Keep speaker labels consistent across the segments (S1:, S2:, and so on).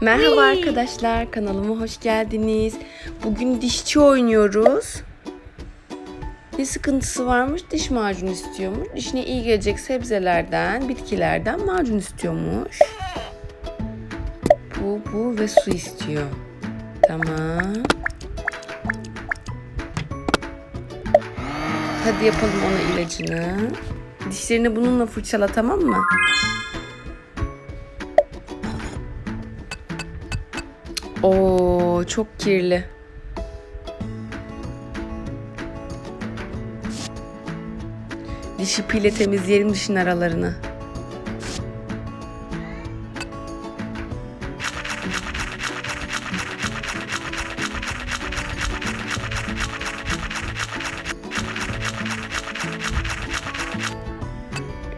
S1: Merhaba arkadaşlar, kanalıma hoş geldiniz. Bugün dişçi oynuyoruz. Bir sıkıntısı varmış, diş macunu istiyormuş. Dişine iyi gelecek sebzelerden, bitkilerden macun istiyormuş. Bu, bu ve su istiyor. Tamam. Hadi yapalım ona ilacını. Dişlerini bununla fırçala tamam mı? Oo çok kirli. Dişi pile temizleyelim dişin aralarını.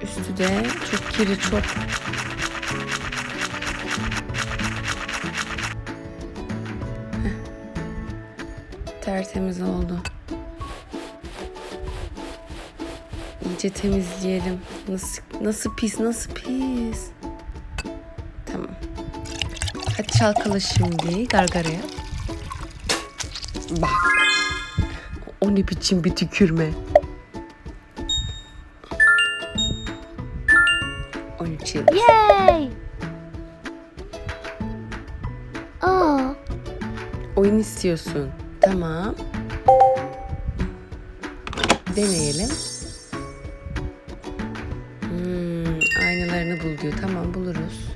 S1: Üstü de çok kiri çok. Tertemiz oldu. İyice temizleyelim. Nasıl nasıl pis, nasıl pis. Tamam. Hadi çalkala şimdi gargaraya. Bak. O ne biçim bir tükürme. 13 yıl.
S2: Yay! Aa,
S1: Oyun istiyorsun. Tamam. Deneyelim. Hmm, aynalarını bul diyor. Tamam buluruz.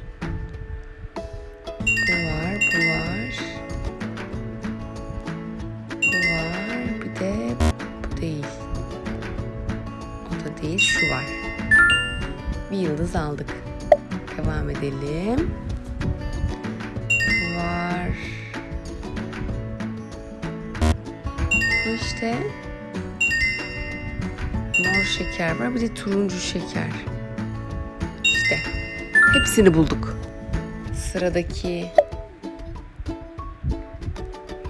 S1: Bu var, bu var. Bu var. Bir de bu değil. O da değil, şu var. Bir yıldız aldık. Devam edelim. İşte mor şeker var. Bir de turuncu şeker. İşte hepsini bulduk. Sıradaki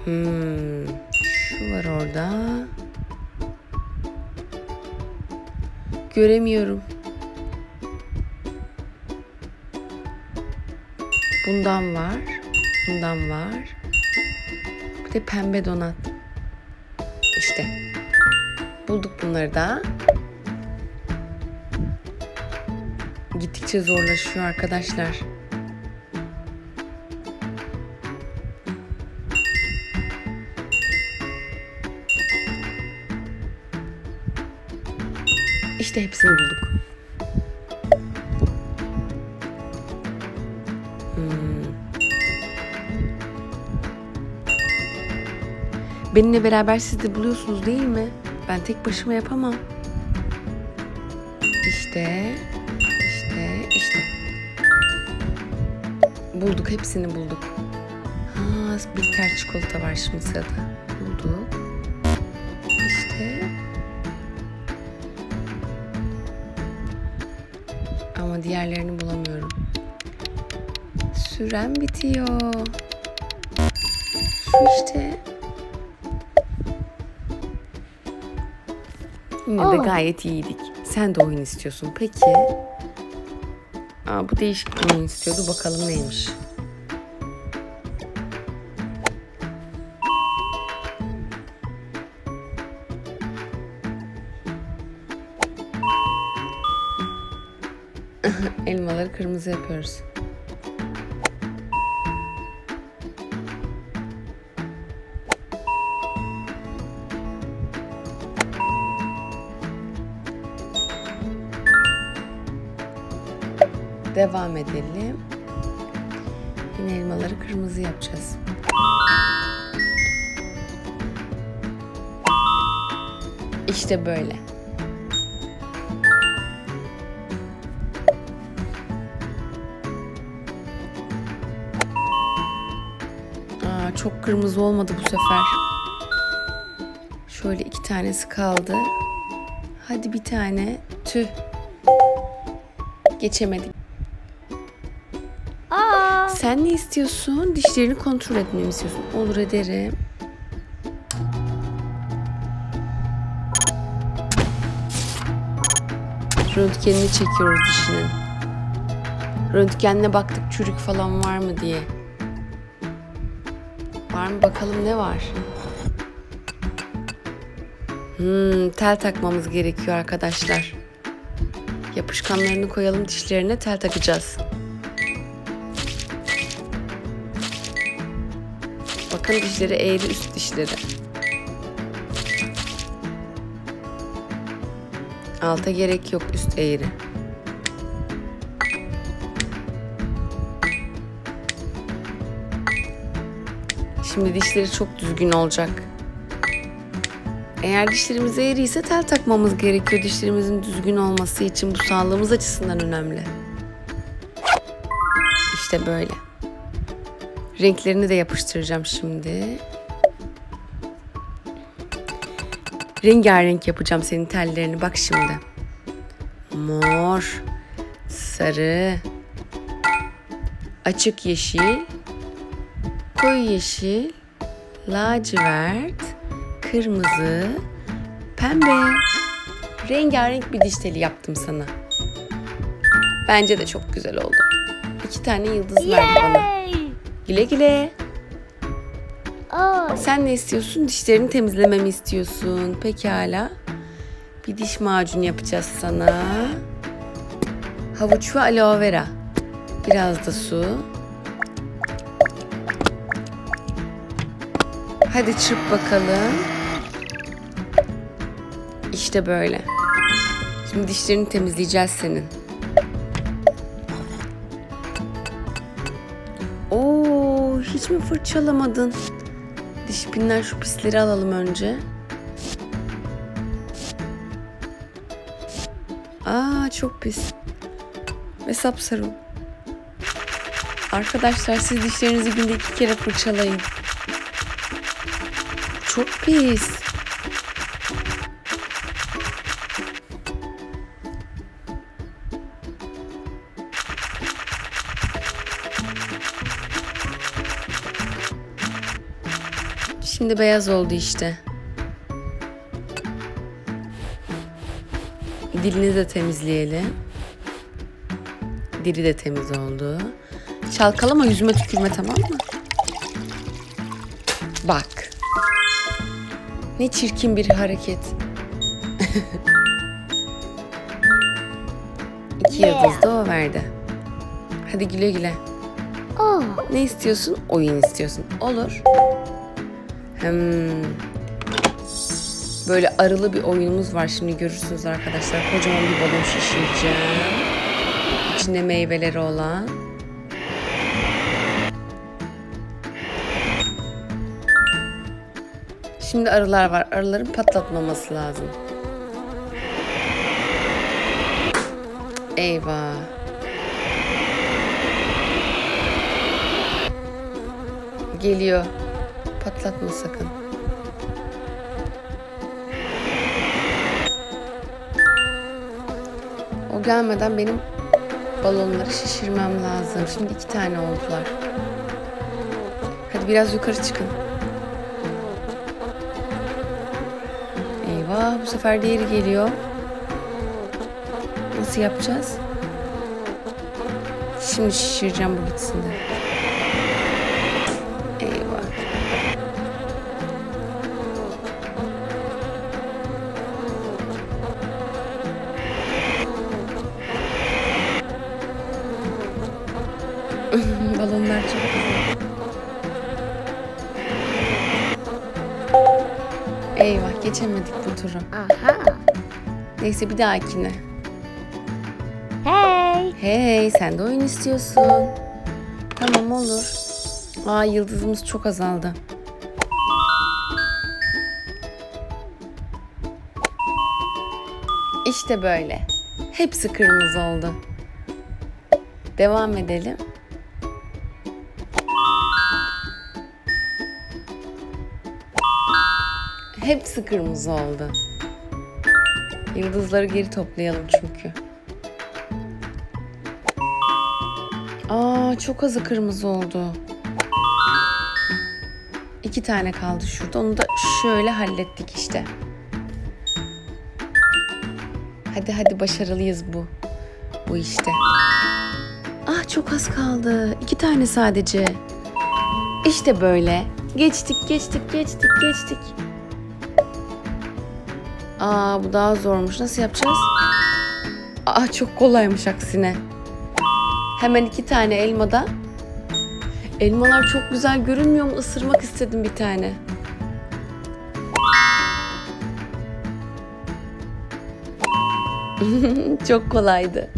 S1: hmm, şu var orada. Göremiyorum. Bundan var. Bundan var. Bir de pembe donat. İşte. Bulduk bunları da. Gittikçe zorlaşıyor arkadaşlar. İşte hepsini bulduk. Benimle beraber siz de buluyorsunuz değil mi? Ben tek başıma yapamam. İşte, işte, işte. Bulduk, hepsini bulduk. Ha, bitter çikolata var şimdi sırada. Bulduk. İşte. Ama diğerlerini bulamıyorum. Süren bitiyor. Şu işte. Yine de gayet iyiydik. Sen de oyun istiyorsun. Peki. Aa, bu değişik bir oyun istiyordu. Bakalım neymiş. Elmaları kırmızı yapıyoruz. Devam edelim. Yine elmaları kırmızı yapacağız. İşte böyle. Aa, çok kırmızı olmadı bu sefer. Şöyle iki tanesi kaldı. Hadi bir tane. Tüh. Geçemedik. Sen ne istiyorsun? Dişlerini kontrol etmemi istiyorsun. Olur ederim. Röntgenini çekiyoruz dişinin. Röntgenine baktık çürük falan var mı diye. Var mı bakalım ne var? Hmm, tel takmamız gerekiyor arkadaşlar. Yapışkanlarını koyalım dişlerine tel takacağız. Bakın dişleri eğri üst dişleri. Alta gerek yok üst eğri. Şimdi dişleri çok düzgün olacak. Eğer dişlerimiz eğriyse tel takmamız gerekiyor dişlerimizin düzgün olması için. Bu sağlığımız açısından önemli. İşte böyle. Renklerini de yapıştıracağım şimdi. Rengarenk yapacağım senin tellerini. Bak şimdi. Mor, sarı, açık yeşil, koyu yeşil, lacivert, kırmızı, pembe. Rengarenk bir diş teli yaptım sana. Bence de çok güzel oldu. İki tane yıldız verdi bana. Güle güle.
S2: Oh.
S1: Sen ne istiyorsun? Dişlerini temizlememi istiyorsun. Pekala. Bir diş macunu yapacağız sana. Havuç ve aloe vera. Biraz da su. Hadi çırp bakalım. İşte böyle. Şimdi dişlerini temizleyeceğiz senin. Hiç mi fırçalamadın? Diş pinden şu pisleri alalım önce. Aa çok pis. Ve sapsarı. Arkadaşlar siz dişlerinizi günde iki kere fırçalayın. Çok pis. Şimdi beyaz oldu işte. Dilini de temizleyelim. Dili de temiz oldu. Çalkalama yüzüme tükürme tamam mı? Bak. Ne çirkin bir hareket. İki yıldız da o verdi. Hadi güle güle. Ne istiyorsun? Oyun istiyorsun. Olur. Böyle arılı bir oyunumuz var. Şimdi görürsünüz arkadaşlar. Kocaman bir balon şişireceğim. İçinde meyveleri olan. Şimdi arılar var. Arıların patlatmaması lazım. Eyvah. Geliyor. Patlatma sakın. O gelmeden benim balonları şişirmem lazım. Şimdi iki tane oldular. Hadi biraz yukarı çıkın. Eyvah bu sefer diğeri geliyor. Nasıl yapacağız? Şimdi şişireceğim bu bitsin de. Balonlar çok güzel. Eyvah geçemedik bu turu.
S2: Aha.
S1: Neyse bir dahakine.
S2: Hey.
S1: Hey sen de oyun istiyorsun. Tamam olur. Aa yıldızımız çok azaldı. İşte böyle. Hepsi kırmızı oldu. Devam edelim. Hepsi kırmızı oldu. Yıldızları geri toplayalım çünkü. Aa çok azı kırmızı oldu. İki tane kaldı şurada. Onu da şöyle hallettik işte. Hadi hadi başarılıyız bu. Bu işte. Ah çok az kaldı. İki tane sadece. İşte böyle. Geçtik, geçtik, geçtik, geçtik. Aa bu daha zormuş. Nasıl yapacağız? Aa çok kolaymış aksine. Hemen iki tane elmada. Elmalar çok güzel görünmüyor mu? Isırmak istedim bir tane. çok kolaydı.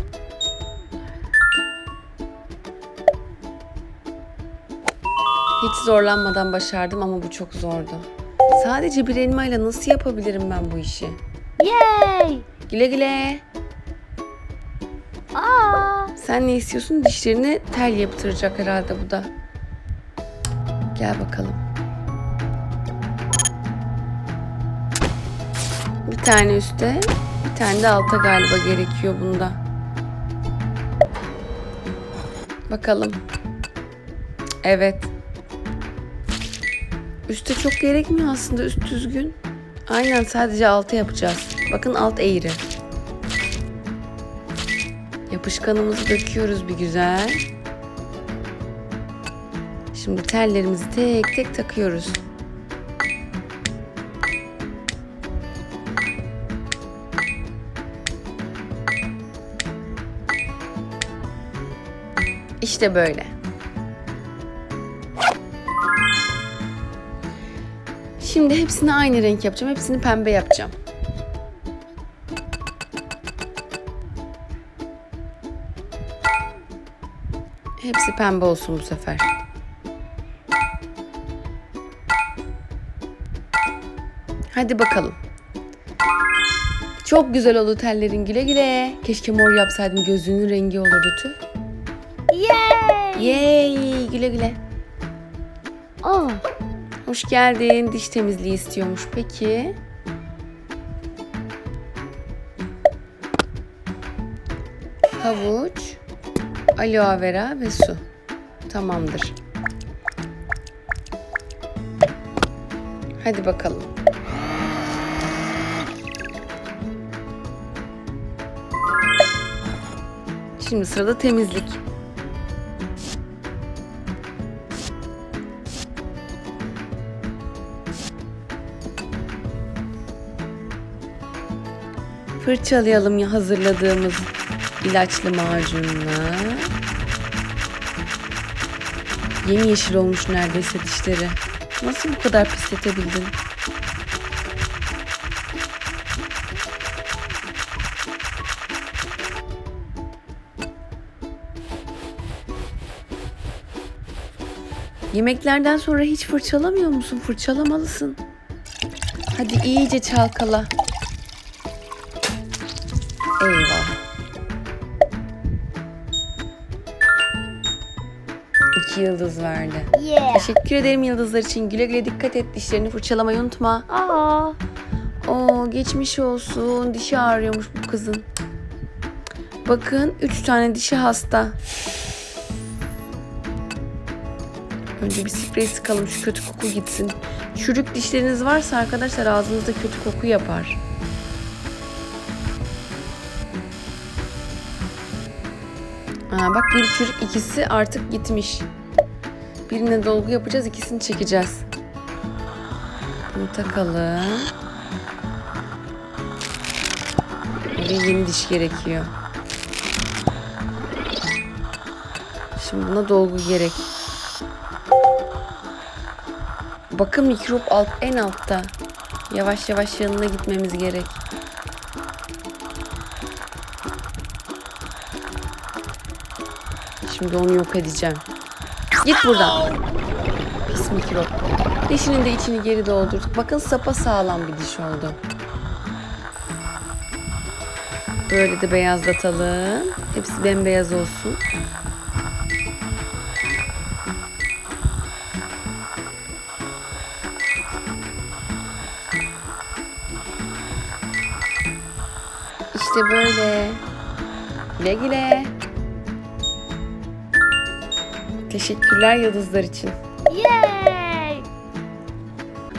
S1: Hiç zorlanmadan başardım ama bu çok zordu. Sadece bir elmayla nasıl yapabilirim ben bu işi?
S2: Yay!
S1: Güle güle.
S2: Aa!
S1: Sen ne istiyorsun? Dişlerini tel yaptıracak herhalde bu da. Gel bakalım. Bir tane üste, bir tane de alta galiba gerekiyor bunda. Bakalım. Evet. Üste çok gerekmiyor aslında üst düzgün. Aynen sadece alta yapacağız. Bakın alt eğri. Yapışkanımızı döküyoruz bir güzel. Şimdi tellerimizi tek tek takıyoruz. İşte böyle. Şimdi hepsini aynı renk yapacağım. Hepsini pembe yapacağım. Hepsi pembe olsun bu sefer. Hadi bakalım. Çok güzel oldu tellerin güle güle. Keşke mor yapsaydım gözünün rengi olurdu tüh.
S2: Yay!
S1: Yay güle güle.
S2: Oh!
S1: Hoş geldin. Diş temizliği istiyormuş peki. Havuç, aloe vera ve su. Tamamdır. Hadi bakalım. Şimdi sırada temizlik. Fırçalayalım ya hazırladığımız ilaçlı macunla. Yemyeşil olmuş neredeyse dişleri. Nasıl bu kadar pisletebildin? Yemeklerden sonra hiç fırçalamıyor musun? Fırçalamalısın. Hadi iyice çalkala. Eyvah. İki yıldız verdi.
S2: Yeah!
S1: Teşekkür ederim yıldızlar için. Güle güle dikkat et. Dişlerini fırçalamayı unutma.
S2: Aa!
S1: Oo geçmiş olsun. Dişi ağrıyormuş bu kızın. Bakın üç tane dişi hasta. Önce bir sprey sıkalım şu kötü koku gitsin. Çürük dişleriniz varsa arkadaşlar ağzınızda kötü koku yapar. Aa, bak biri çürük ikisi artık gitmiş. Birine dolgu yapacağız ikisini çekeceğiz. Bunu takalım. Buraya yeni diş gerekiyor. Şimdi buna dolgu gerek. Bakın mikrop alt en altta. Yavaş yavaş yanına gitmemiz gerek. Şimdi onu yok edeceğim. Git buradan. Pis mikrop. Dişinin de içini geri doldurduk. Bakın sapa sağlam bir diş oldu. Böyle de beyazlatalım. Hepsi bembeyaz olsun. İşte böyle. Güle güle. Teşekkürler yıldızlar için.
S2: Yay!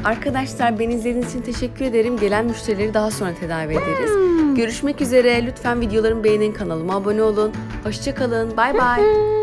S1: Arkadaşlar beni izlediğiniz için teşekkür ederim. Gelen müşterileri daha sonra tedavi ederiz. Görüşmek üzere. Lütfen videolarımı beğenin, kanalıma abone olun. Hoşçakalın. Bay bay.
S2: Hmm.